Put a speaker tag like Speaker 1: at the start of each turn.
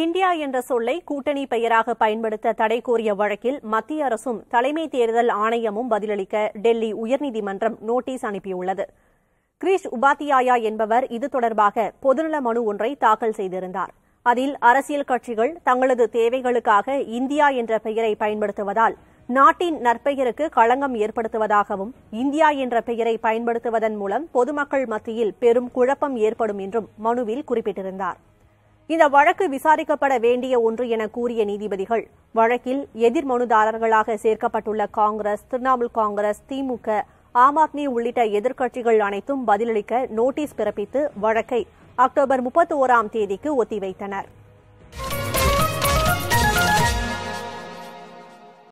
Speaker 1: India என்ற சொல்லை கூட்டணி பெயராக பயன்படுத்த தடை கோரிய வழக்கில் மத்திய அரசும் தலைமை தேர்தல் ஆணையமும் பதிலளிக்க டெல்லி உயர்நீதிமன்றம் நோட்டீஸ் அனுப்பியுள்ளது. கிரீஷ் உபாத்தியாயா என்பவர் இது தொடர்பாக பொதுநல மனு ஒன்றை தாக்கல் செய்திருந்தார். அதில் அரசியல் கட்சிகள் தங்களது தேவைகளுக்காக இந்தியா என்ற பெயரை பயன்படுத்துவதால் நாட்டின் நற்பெயருக்கு களங்கம் ஏற்படுத்துவதாகவும் இந்தியா என்ற பெயரை பயன்படுத்துவதன் மூலம் பொதுமக்கள் மத்தியில் பெரும் குழப்பம் ஏற்படும் என்றும் மனுவில் குறிப்பிட்டிருந்தார். இந்த வழக்கு விசாரிக்கப்பட வேண்டிய ஒன்று என கூறிய நீதிபதிகள் வழக்கில் எதிர் மனுதாரர்களாக சேர்க்கப்பட்டுள்ள காங்கிரஸ் திரிணாமுல் காங்கிரஸ் திமுக ஆம் ஆத்மி உள்ளிட்ட எதிர்க்கட்சிகள் அனைத்தும் பதிலளிக்க நோட்டீஸ் பிறப்பித்து வழக்கை அக்டோபர் முப்பத்தி ஓராம் தேதிக்கு ஒத்திவைத்தனா்